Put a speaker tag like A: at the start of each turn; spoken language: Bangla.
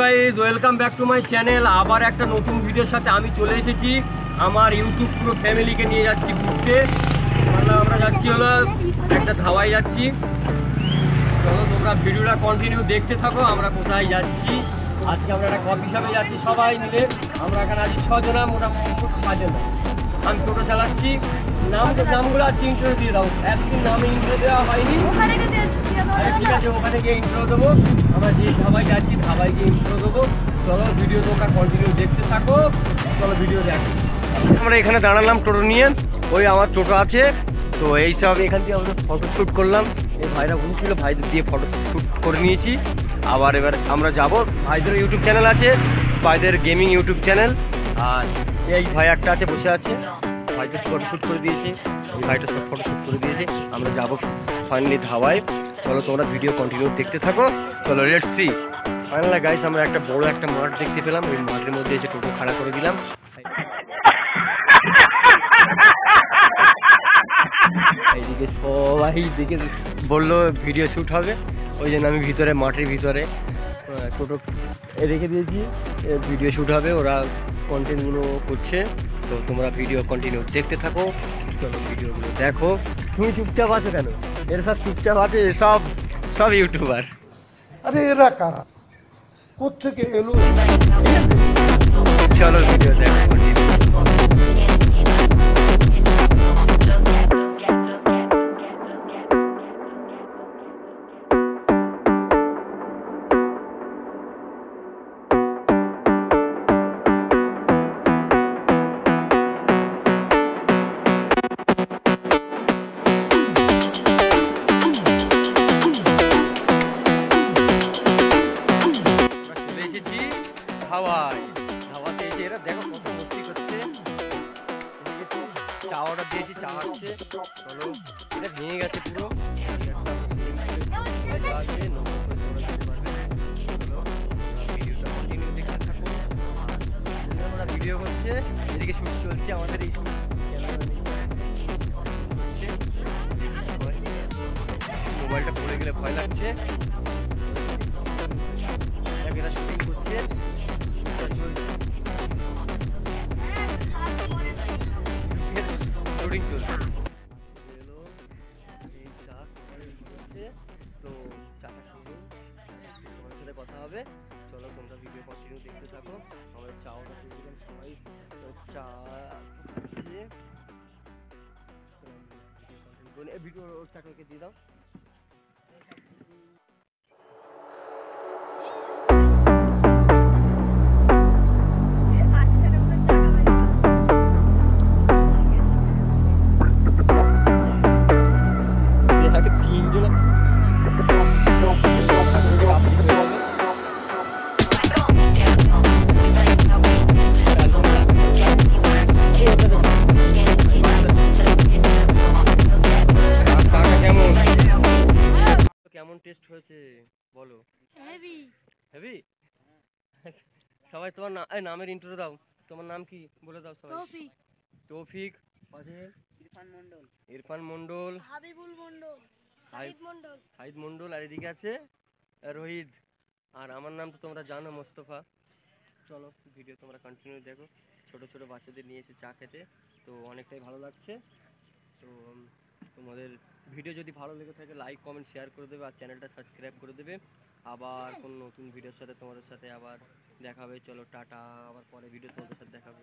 A: Guys welcome back to my channel আবার একটা নতুন ভিডিওর সাথে আমি চলে এসেছি। আমার ইউটিউব পুরো ফ্যামিলিকে নিয়ে যাচ্ছি ঘুরতে। আমরা যাচ্ছি হলো একটা ধাওয়ায় যাচ্ছি। চলো তোমরা ভিডিওটা কন্টিনিউ দেখতে থাকো, আমরা কোথায় যাচ্ছি। আজকে আমরা একটা কফি শপে যাচ্ছি, সবাই মিলে। আমরা এখানে আছি ছজনা, মোটামুটি সাজনা আমি টোটো চালাচ্ছি। নাম নামগুলো আজকে ইন্টারভিউ দিয়ে দাও। এতদিন নামে ইন্টারভিউ দেওয়া হয়নি। ঠিক আছে ওখানে গিয়ে ইন্ট্রো দেবো। আমরা যে ধাবায় যাচ্ছি ধাবায় গিয়ে ইন্ট্রো দেবো। চলো ভিডিও তোমরা কন্টিনিউ দেখতে থাকো। চলো ভিডিও দেখো। আমরা এখানে দাঁড়ালাম টোটো নিয়ে। ওই আমার টোটো আছে। তো এই সব এখান থেকে আমরা ফটো শ্যুট করলাম। এই ভাইরা বলছিল ভাইদের দিয়ে ফটো শ্যুট করে নিয়েছি। আবার এবার আমরা যাব। ভাইদের ইউটিউব চ্যানেল আছে। ভাইদের গেমিং ইউটিউব চ্যানেল আর এই ভাই একটা আছে, বসে আছে। ভাইটা ফটো শ্যুট করে দিয়েছে। ভাইটা সব ফটো শ্যুট করে দিয়েছে। আমরা যাব ফাইনালি ধাবায়। চলো তোমরা ভিডিও কন্টিনিউ দেখতে থাকো। চলো লেট সি ফাইনালি গাইস আমরা একটা বড় একটা মাঠ দেখতে পেলাম। ওই মাঠের মধ্যে এসে টোটো খাড়া করে দিলাম। এইদিকে সবাই দিকে বলল ভিডিও শ্যুট হবে। ওই জন্য আমি ভিতরে, মাঠের ভিতরে টোটো রেখে দিয়েছি। ভিডিও শ্যুট হবে, ওরা কন্টেন্টগুলো করছে তো তোমরা ভিডিও কন্টিনিউ দেখতে থাকো চলো ভিডিওগুলো দেখো। তুমি চুপচাপ আছো কেন? এর সব চুপচাপ আছে সব সব ইউটিউবার
B: আরে এরা কারা? কোথেকে এলো?
A: চলো ভিডিও দেখো হাওয়াই হাওয়াতে এসে এরা দেখো কত মস্তি করছে। চা অর্ডার দিয়েছি চা হচ্ছে। চলো, এটা ভেঙে গেছে পুরো। এই ভিডিও করছে এদিকে শুট চলছে আমাদের এই মোবাইলটা পড়ে গেলে ভয় লাগছে। এরা শুটিং করছে। তো চাটা নিই। তোমার সাথে কথা হবে চলো তোমরা ভিডিও কন্টিনিউ দেখতে থাকো আমাদের চা অর্ডার দিয়ে দিলাম সবাই চা খাচ্ছে ভিডিও ওর চাকরিকে দিয়ে দাও হয়েছে বলো।
C: হেভি
A: হেভি সবাই তোমার না এই নামের ইন্টারভিউ দাও। তোমার নাম কি? বলে দাও সবাই।
C: তৌফিক।
A: তৌফিক পাশে
D: ইরফান মন্ডল
A: ইরফান মন্ডল
C: হাবিবুল মন্ডল সাহিদ মন্ডল
A: সাইদ মন্ডল আর এদিকে আছে রোহিত। আর আমার নাম তো তোমরা জানো মোস্তফা। চলো ভিডিও তোমরা কন্টিনিউ দেখো। ছোট ছোট বাচ্চাদের নিয়ে এসে চা খেতে। তো অনেকটাই ভালো লাগছে। তো তোমাদের ভিডিও যদি ভালো লেগে থাকে লাইক কমেন্ট শেয়ার করে দেবে আর চ্যানেলটা সাবস্ক্রাইব করে দেবে। আবার কোন নতুন ভিডিওর সাথে তোমাদের সাথে আবার দেখাবে চলো, টাটা। আবার পরে ভিডিও তোমাদের সাথে দেখাবে